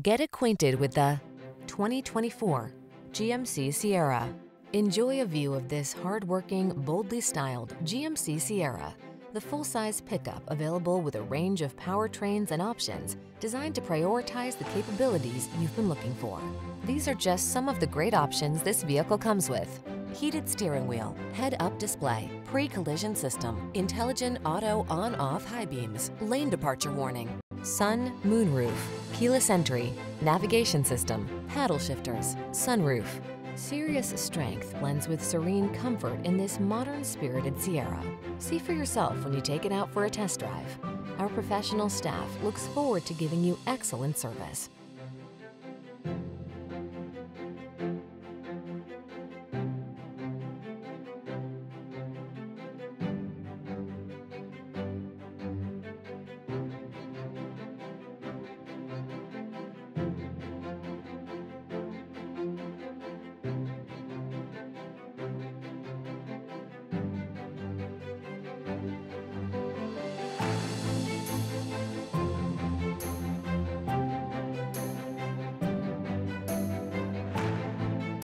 Get acquainted with the 2024 GMC Sierra. Enjoy a view of this hardworking, boldly styled GMC Sierra, the full-size pickup available with a range of powertrains and options designed to prioritize the capabilities you've been looking for. These are just some of the great options this vehicle comes with. Heated steering wheel, head-up display, pre-collision system, intelligent auto on-off high beams, lane departure warning, sun, moonroof, keyless entry, navigation system, paddle shifters, sunroof. Serious strength blends with serene comfort in this modern spirited Sierra. See for yourself when you take it out for a test drive. Our professional staff looks forward to giving you excellent service.